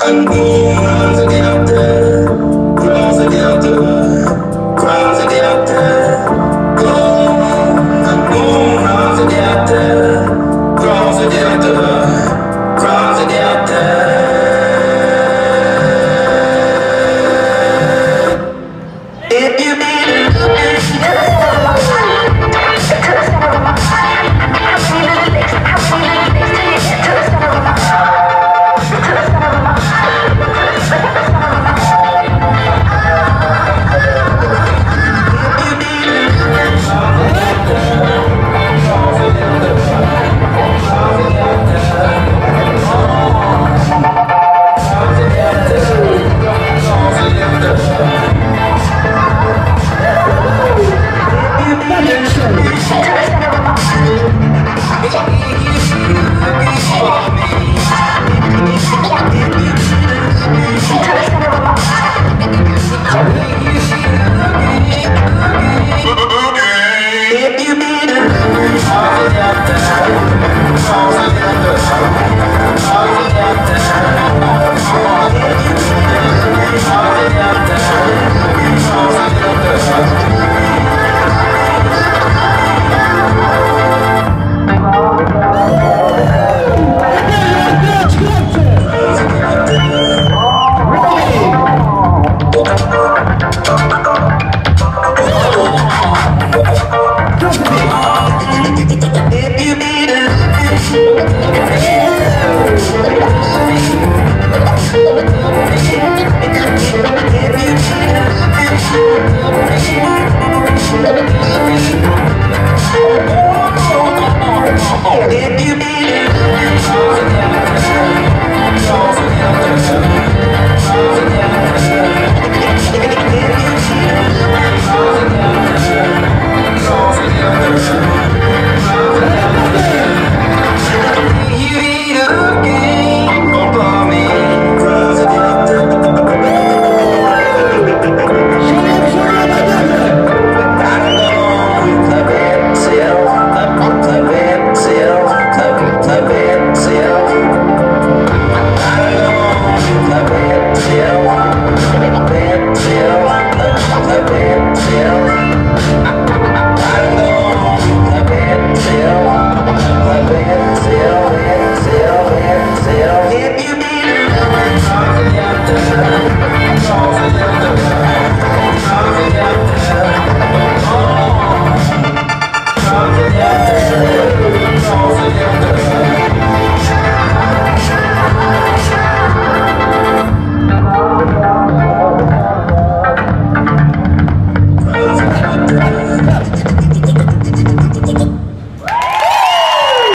Crowds are out there, crowds are out there, are out. living